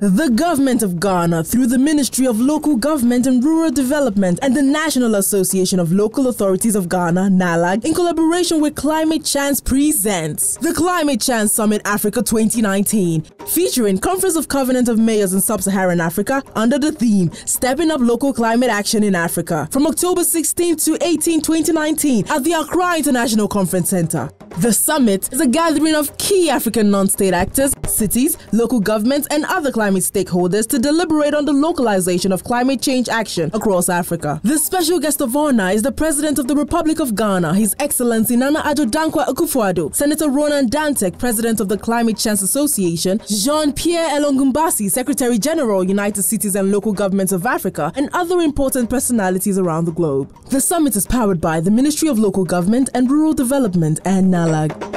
The government of Ghana, through the Ministry of Local Government and Rural Development and the National Association of Local Authorities of Ghana, NALAG, in collaboration with Climate Chance, presents the Climate Chance Summit Africa 2019, featuring Conference of Covenant of Mayors in Sub-Saharan Africa under the theme Stepping Up Local Climate Action in Africa from October 16 to 18, 2019 at the Accra International Conference Center. The summit is a gathering of key African non-state actors, cities, local governments, and other climate stakeholders to deliberate on the localization of climate change action across Africa. The special guest of honor is the President of the Republic of Ghana, His Excellency Nana Addo Dankwa Akufo-Addo, Senator Ronan Dantec, President of the Climate Chance Association, Jean-Pierre Elong Mbassi, Secretary General, United Cities and Local Governments of Africa, and other important personalities around the globe. The summit is powered by the Ministry of Local Government and Rural Development and NALAG.